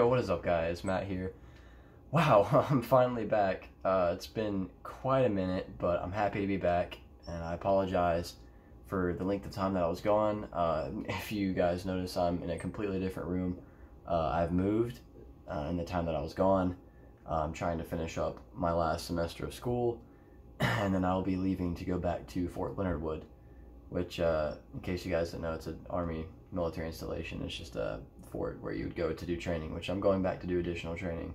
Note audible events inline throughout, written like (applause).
Yo, what is up guys? Matt here. Wow, (laughs) I'm finally back. Uh, it's been quite a minute, but I'm happy to be back, and I apologize for the length of time that I was gone. Uh, (laughs) if you guys notice, I'm in a completely different room. Uh, I've moved uh, in the time that I was gone. I'm trying to finish up my last semester of school, (clears throat) and then I'll be leaving to go back to Fort Leonard Wood, which, uh, in case you guys don't know, it's an Army military installation. It's just a fort where you would go to do training, which I'm going back to do additional training.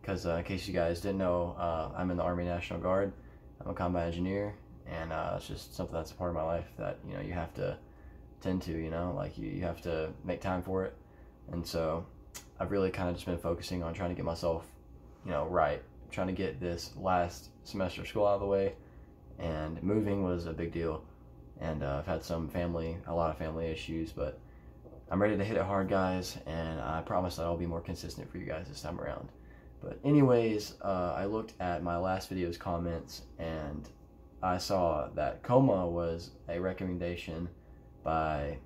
Because uh, in case you guys didn't know, uh, I'm in the Army National Guard. I'm a combat engineer, and uh, it's just something that's a part of my life that you know you have to tend to. You know, like you, you have to make time for it. And so I've really kind of just been focusing on trying to get myself, you know, right. trying to get this last semester of school out of the way, and moving was a big deal. And uh, I've had some family, a lot of family issues, but I'm ready to hit it hard, guys, and I promise that I'll be more consistent for you guys this time around. But anyways, uh, I looked at my last video's comments, and I saw that Coma was a recommendation by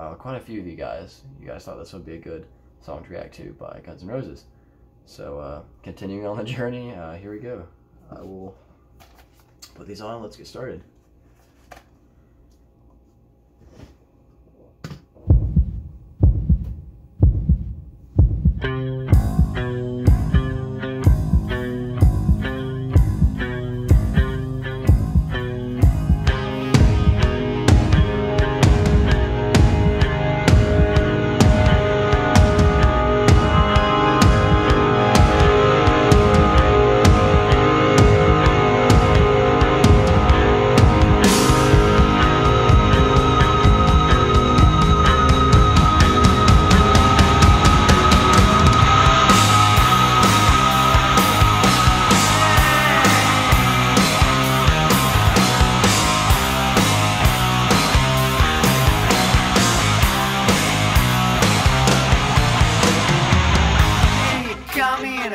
uh, quite a few of you guys. You guys thought this would be a good song to react to by Guns N' Roses. So, uh, continuing on the (laughs) journey, uh, here we go. I will put these on. Let's get started.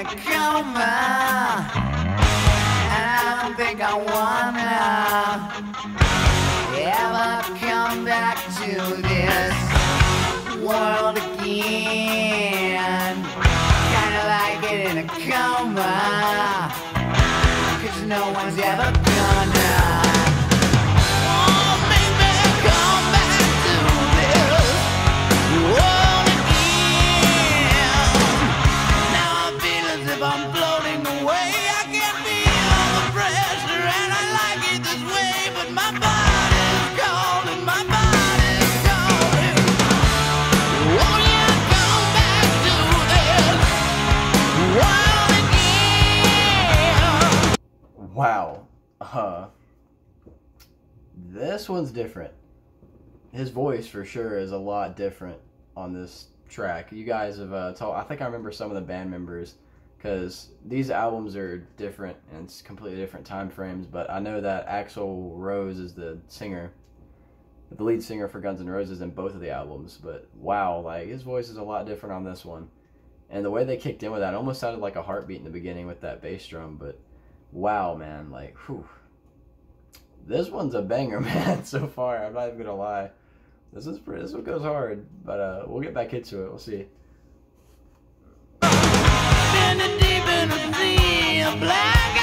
A coma. I don't think I wanna floating away. I can feel the pressure and I like it this way. But my? Wow. Uh, this one's different. His voice, for sure, is a lot different on this track. You guys have uh, told. I think I remember some of the band members because these albums are different and it's completely different time frames. But I know that Axl Rose is the singer, the lead singer for Guns N' Roses in both of the albums. But wow, like his voice is a lot different on this one. And the way they kicked in with that almost sounded like a heartbeat in the beginning with that bass drum, but wow, man, like, whew. This one's a banger, (laughs) man, so far. I'm not even gonna lie. This is pretty, this one goes hard, but uh, we'll get back into it. We'll see. Standing deep in the sea of black,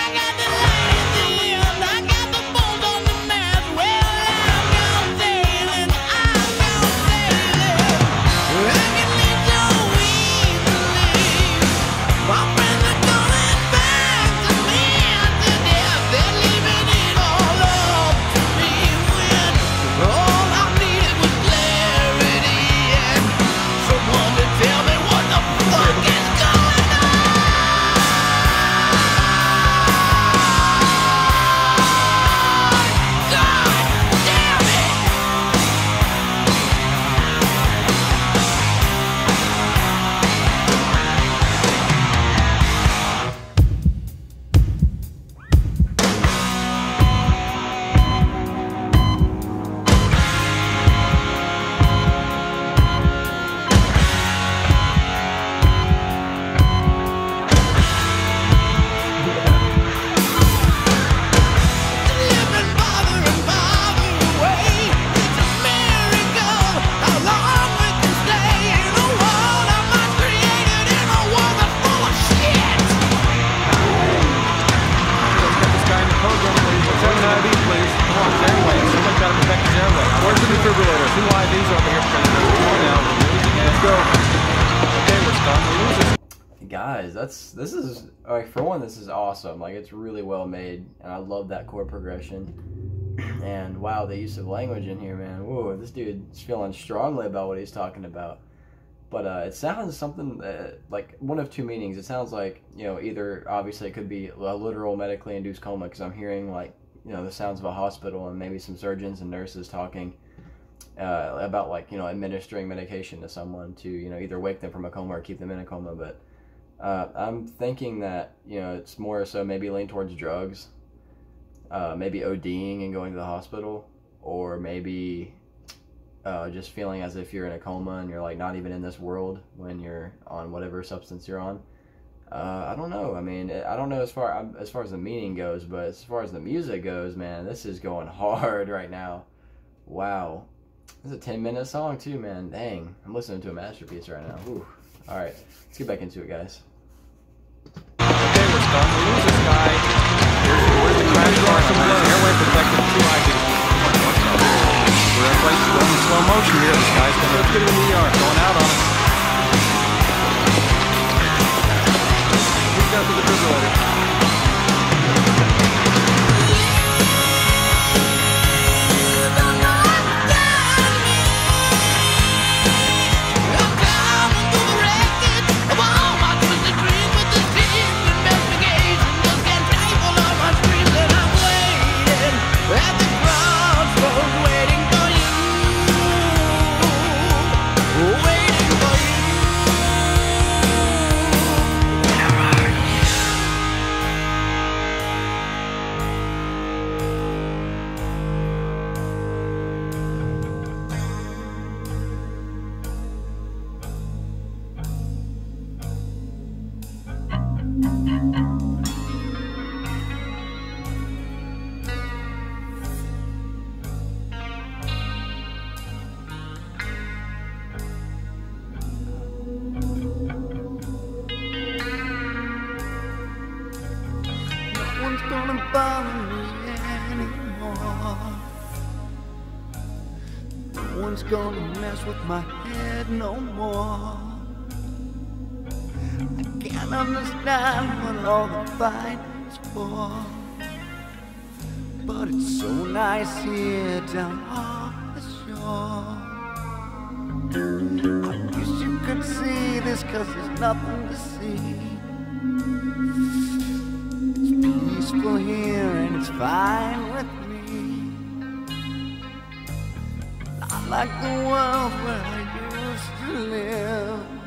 that's this is like for one, this is awesome. Like it's really well made, and I love that chord progression. And wow, the use of language in here, man. Whoa, this dude's feeling strongly about what he's talking about. But uh, it sounds something uh, like one of two meanings. It sounds like you know either obviously it could be a literal medically induced coma because I'm hearing like you know the sounds of a hospital and maybe some surgeons and nurses talking uh, about like you know administering medication to someone to you know either wake them from a coma or keep them in a coma. But uh, I'm thinking that you know it's more so maybe lean towards drugs, uh, maybe ODing and going to the hospital, or maybe uh, just feeling as if you're in a coma and you're like not even in this world when you're on whatever substance you're on. Uh, I don't know. I mean, I don't know as far as far as the meaning goes, but as far as the music goes, man, this is going (laughs) hard right now. Wow, this is a ten minute song too, man. Dang, I'm listening to a masterpiece right now. Ooh. All right, let's get back into it, guys. Starting to lose this guy. Here's where's the crash cart? Airway protected two. We're in place going in slow motion here. This guy's gonna let's get in the ER. Going out on us. He's got the defibrillator. With my head no more. I can't understand what all the fight is for. But it's so nice here down off the shore. I wish you could see this, cause there's nothing to see. It's peaceful here and it's fine with like the world where I used to live.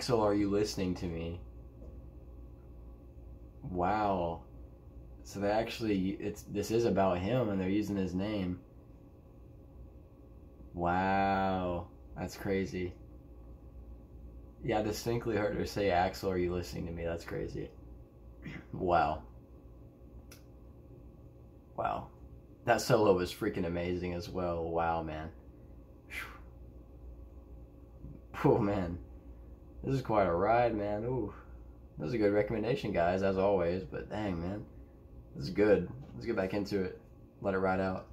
Axl, are you listening to me? Wow. So they actually it's this is about him and they're using his name. Wow. That's crazy. Yeah, I distinctly heard her say, Axl, are you listening to me? That's crazy. wow. Wow. That solo was freaking amazing as well. Wow, man. Oh, man. This is quite a ride, man. Ooh. That was a good recommendation, guys, as always. But dang, man. This is good. Let's get back into it. Let it ride out.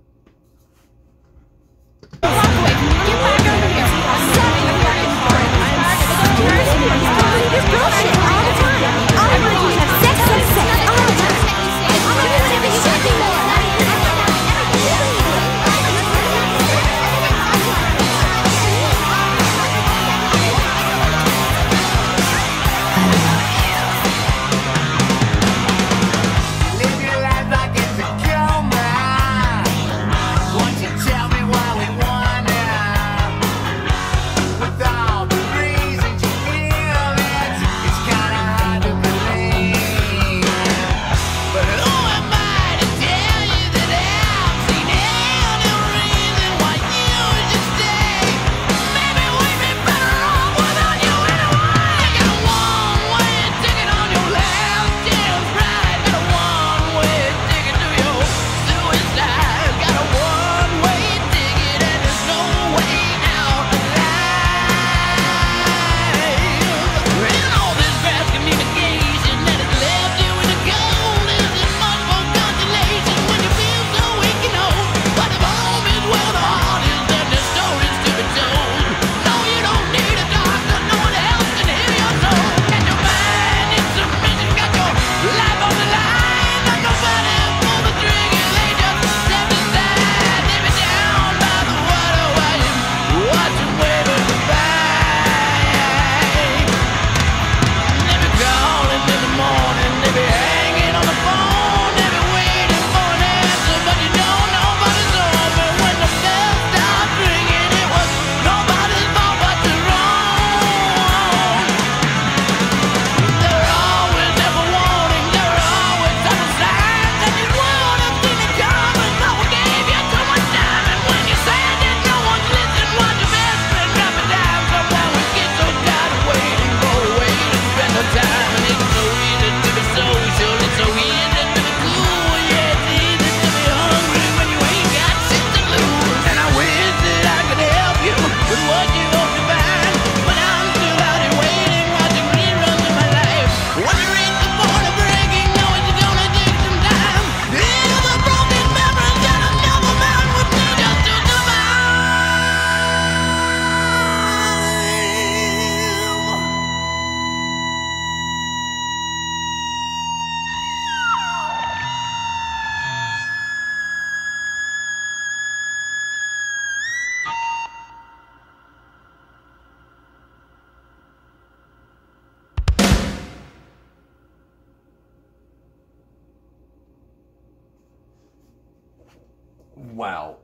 Wow.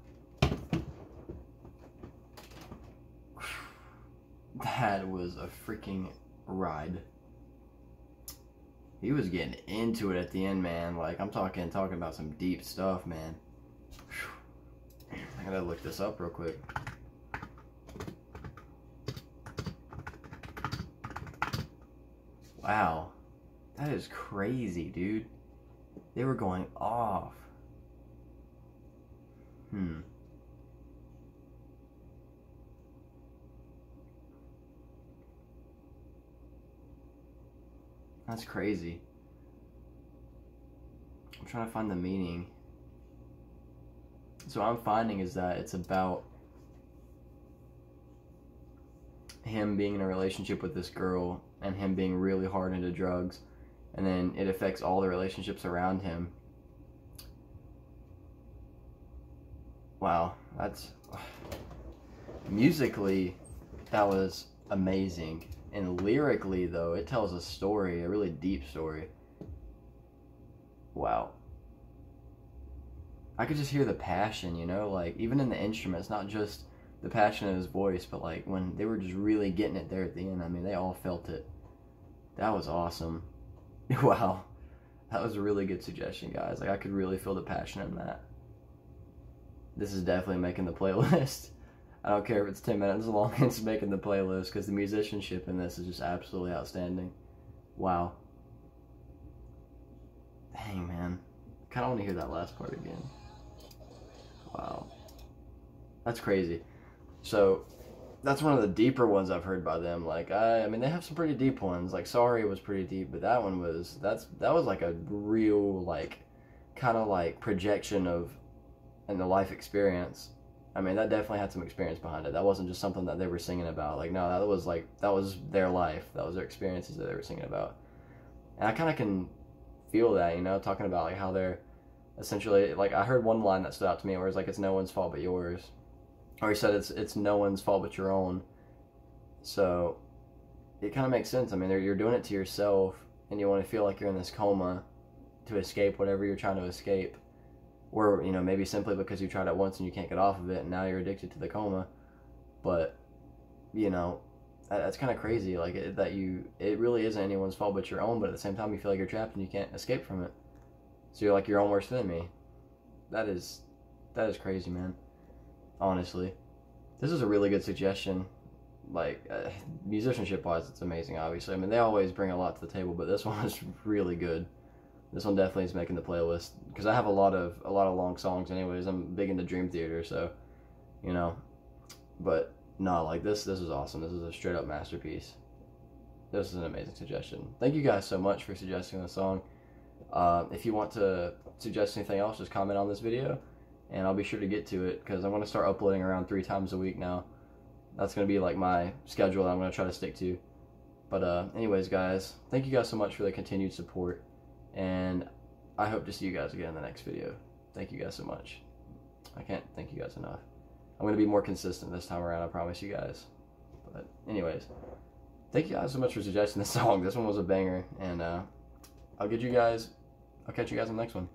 That was a freaking ride. He was getting into it at the end, man. Like I'm talking talking about some deep stuff, man. I gotta look this up real quick. Wow. That is crazy, dude. They were going off. Hmm. That's crazy. I'm trying to find the meaning. So what I'm finding is that it's about him being in a relationship with this girl and him being really hard into drugs and then it affects all the relationships around him. Wow, that's musically that was amazing. And lyrically though, it tells a story, a really deep story. Wow. I could just hear the passion, you know, like even in the instruments, not just the passion in his voice, but like when they were just really getting it there at the end, I mean, they all felt it. That was awesome. (laughs) Wow. That was a really good suggestion, guys. Like I could really feel the passion in that. This is definitely making the playlist. (laughs) I don't care if it's 10 minutes long, (laughs) it's making the playlist because the musicianship in this is just absolutely outstanding. Wow. Dang, man. I kind of want to hear that last part again. Wow. That's crazy. So, that's one of the deeper ones I've heard by them. Like I, I mean, they have some pretty deep ones. Like Sorry was pretty deep, but that one was that's that was like a real like kind of like projection of and the life experience. I mean, that definitely had some experience behind it. That wasn't just something that they were singing about. Like no, that was like that was their life. That was their experiences that they were singing about. And I kind of can feel that, you know, talking about like how they're essentially like I heard one line that stood out to me where it's like it's no one's fault but yours or he said it's it's no one's fault but your own. So it kind of makes sense. I mean, you're doing it to yourself, and you want to feel like you're in this coma to escape whatever you're trying to escape, or you know maybe simply because you tried it once and you can't get off of it, and now you're addicted to the coma. But you know that's kind of crazy. Like it, that you, it really isn't anyone's fault but your own. But at the same time, you feel like you're trapped and you can't escape from it. So you're like your own worst enemy. That is, that is crazy, man honestly. This is a really good suggestion. Like, uh, musicianship wise, it's amazing, obviously. I mean, they always bring a lot to the table, but this (laughs) one is really good. This one definitely is making the playlist because I have a lot of a lot of long songs. Anyways, I'm big into Dream Theater, so you know. But no, like this, this is awesome. This is a straight up masterpiece. This is an amazing suggestion. Thank you guys so much for suggesting the song. Uh, if you want to suggest anything else, just comment on this video and I'll be sure to get to it because I'm to start uploading around three times a week now. That's going to be like my schedule that I'm to try to stick to. But uh, anyways, guys, thank you guys so much for the continued support, and I hope to see you guys again in the next video. Thank you guys so much. I can't thank you guys enough. I'm going to be more consistent this time around, I promise you guys. But anyways, thank you guys so much for suggesting this (laughs) song. This one was a banger, and uh, I'll get you guys, I'll catch you guys in the next one.